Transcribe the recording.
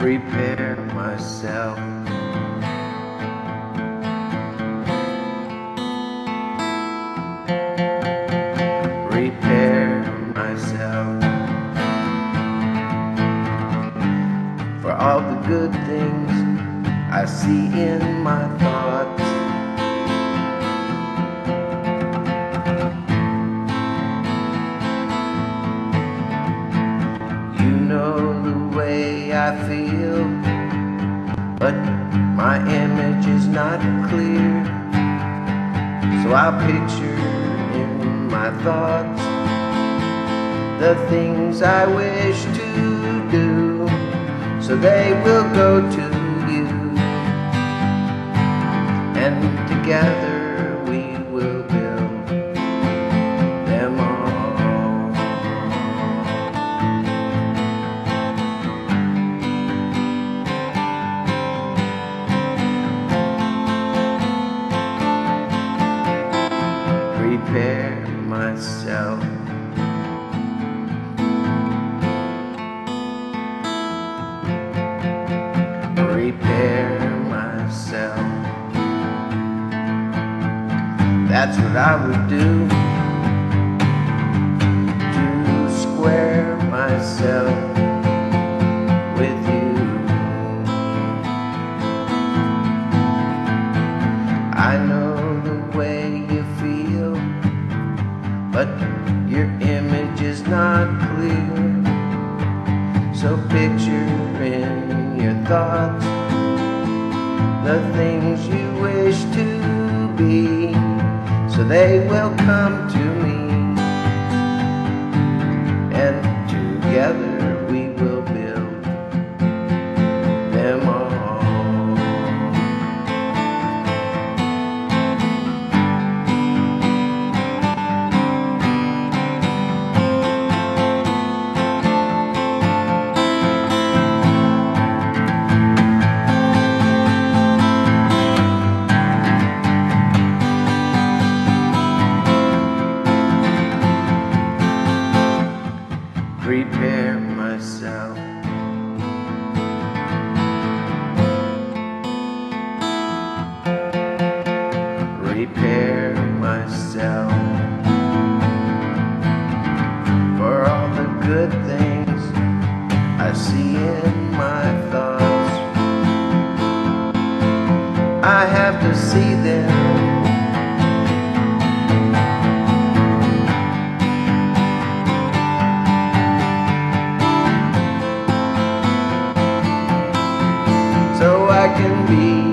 prepare myself. Prepare myself for all the good things I see in my thoughts. You know the way I feel, but my image is not clear. So I'll picture in my thoughts the things I wish to do, so they will go to you, and together we will build myself. Prepare myself. That's what I would do but your image is not clear. So picture in your thoughts the things you wish to be, so they will come to prepare myself. Prepare myself for all the good things I see in my thoughts. I have to see them I can be.